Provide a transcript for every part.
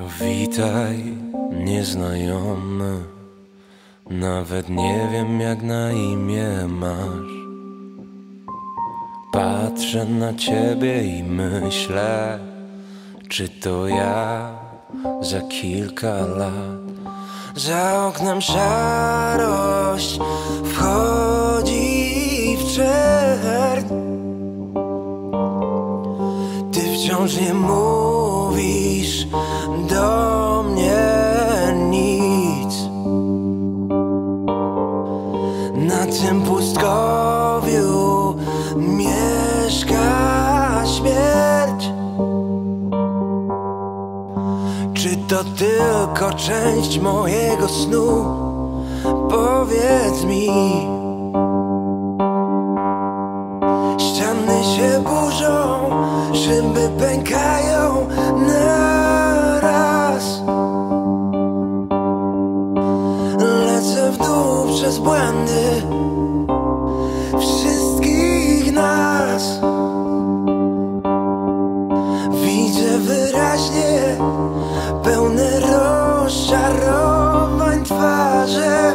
Witaj, nieznajomy. Nawet nie wiem, jak na imię masz. Patrzę na ciebie i myślę, czy to ja za kilka lat. Za oknem szarość wciąż nie mówisz do mnie nic. Na tym pustkowiu mieszka śmierć. Czy to tylko część mojego snu? Powiedz mi. Szyby pękają naraz. Lecę w dół przez błędy wszystkich nas. Widzę wyraźnie pełne rozczarowań twarze.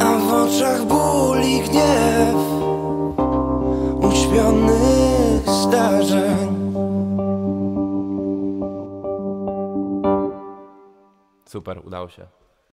A w oczach ból i gniew Super, udało się.